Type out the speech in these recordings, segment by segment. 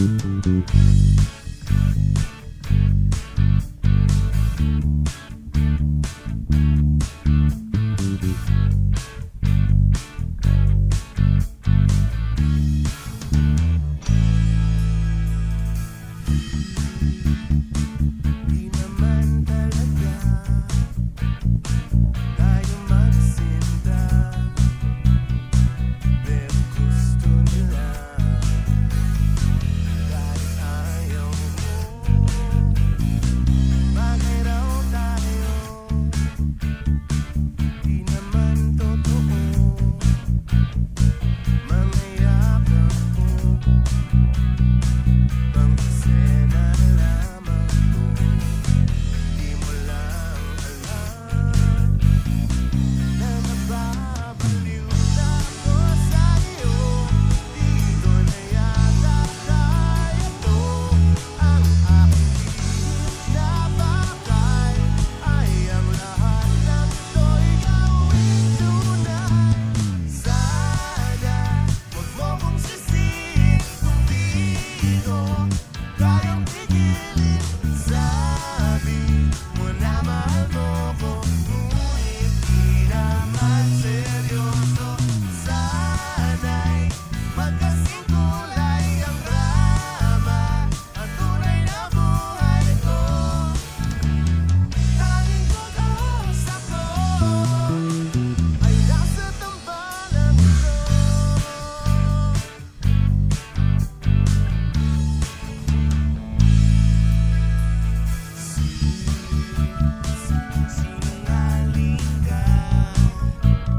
Di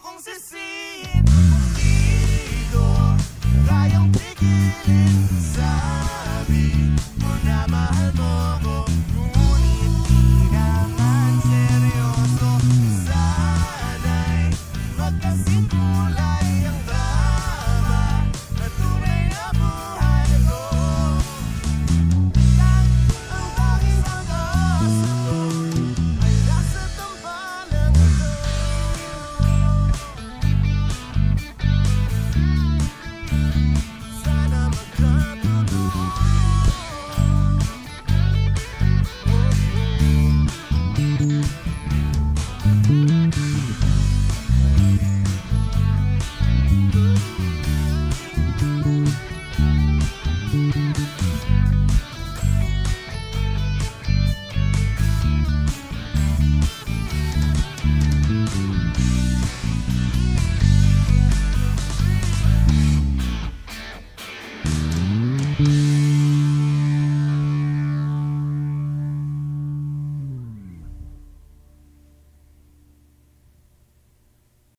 Kung sisihin, kung di ko kayang tigilin